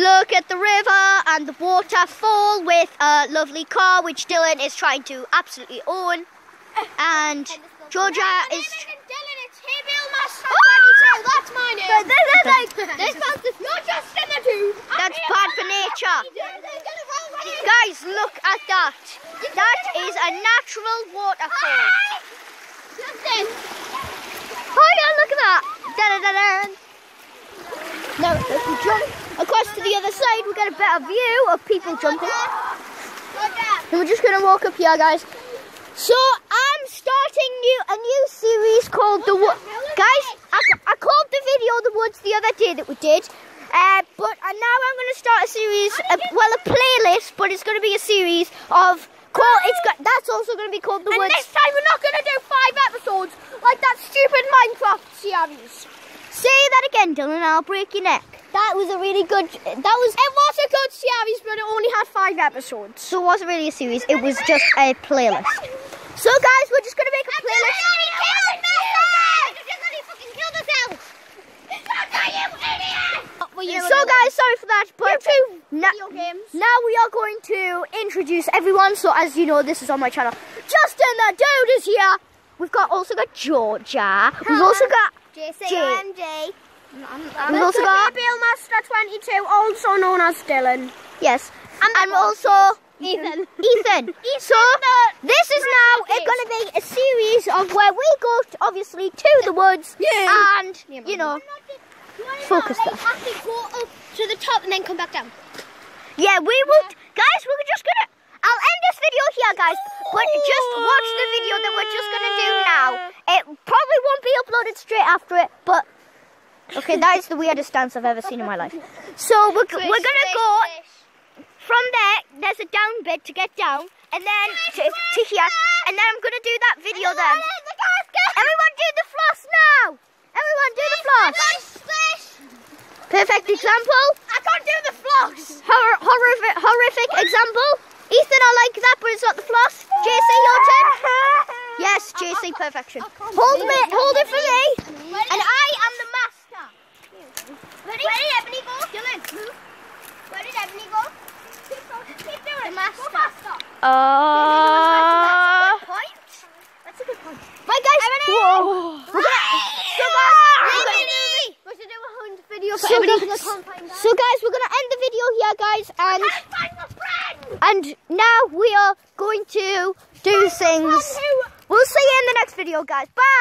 look at the river and the waterfall with a lovely car which Dylan is trying to absolutely own. And Georgia is. Dylan, it's Hayville Master 22. That's my name. But this is like- this man's the, Justin the Dude. That's bad for nature. Guys, look at that. That is a natural waterfall. Oh yeah, look at that. Now, if we jump across to the other side, we get a better view of people jumping. And we're just gonna walk up here, guys. So I'm starting new a new series called the Wo- guys. I, I called the video the woods the other day that we did, uh, but uh, now I'm gonna start a series, uh, well a playlist, but it's gonna be a series of. Call, it's got, that's also going to be called the And woods. next time we're not going to do five episodes like that stupid Minecraft series. Say that again, Dylan. I'll break your neck. That was a really good. That was. It was a good series, but it only had five episodes. So it wasn't really a series. It was just a playlist. So guys, we're just gonna make a playlist. Uh, so guys, sorry for that, but now, now we are going to introduce everyone. So as you know, this is on my channel. Justin the dude is here. We've got also got Georgia. We've also got JCMJ. We've also got Bill Master 22, also known as Dylan. yes, and, also Ethan. Ethan. so this is now it's going to be a series of where we go to, obviously to the woods Yeah. and you know Focus Like, there. actually go up to the top and then come back down. yeah we will guys we're just gonna I'll end this video here guys but just watch the video that we're just gonna do now it probably won't be uploaded straight after it but okay that is the weirdest dance I've ever seen in my life so we're, we're gonna go from there, there's a down bit to get down, and then to, to here, and then I'm gonna do that video then. Everyone do the floss now! Everyone do the floss! Perfect example. I can't do the floss. Horror, horrific, horrific example. Ethan, I like that, but it's not the floss. JC, your turn. Yes, JC, perfection. Hold it, hold it for me, and I am the master. Ready? Where did Ebony go? Dylan, move. Where did Ebony go? Keep, going. keep doing it. master. Go Uh, Point. That's a good point. right, guys. Whoa. We're gonna, so guys, we're gonna- We should do a hundred video for So guys, because I can't find so guys, we're gonna end the video here, guys, and Find and now we are going to do things. We'll see you in the next video, guys. Bye.